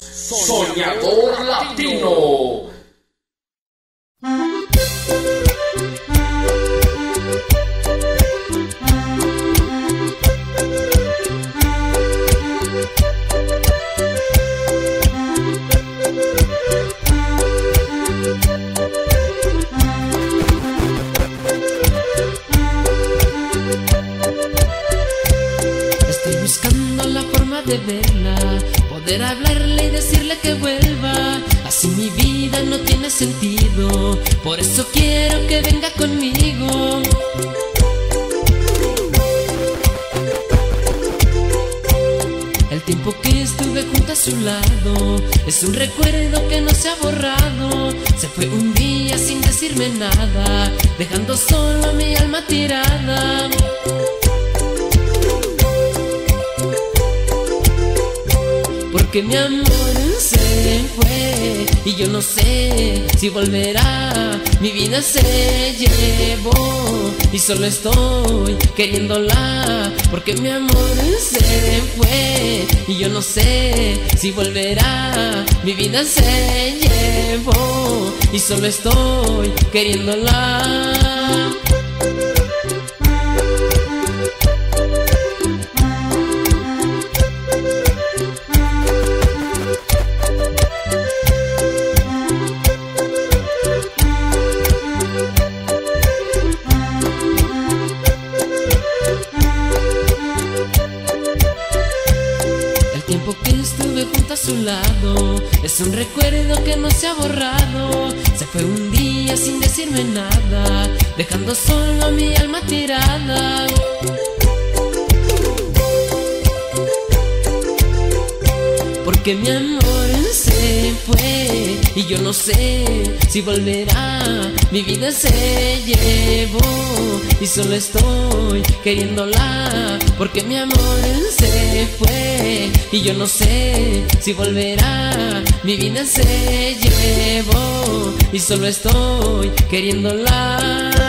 Soñador Latino. Estoy buscando la forma de verla, poder hablarle y decirle que vuelva. Así mi vida no tiene sentido, por eso quiero que venga conmigo. El tiempo que estuve junto a su lado es un recuerdo que no se ha borrado. Se fue un día sin decirme nada, dejando solo mi alma tirada. Porque mi amor se fue y yo no sé si volverá. Mi vida se llevó y solo estoy queriéndola. Porque mi amor se fue y yo no sé si volverá. Mi vida se llevó y solo estoy queriéndola. Tiempo que estuve junto a su lado es un recuerdo que no se ha borrado. Se fue un día sin decirme nada, dejando solo mi alma tirada. Porque mi amor se fue y yo no sé si volverá. Mi vida se llevó y solo estoy queriéndola. Porque mi amor se fue y yo no sé si volverá. Mi vida se llevó y solo estoy queriéndola.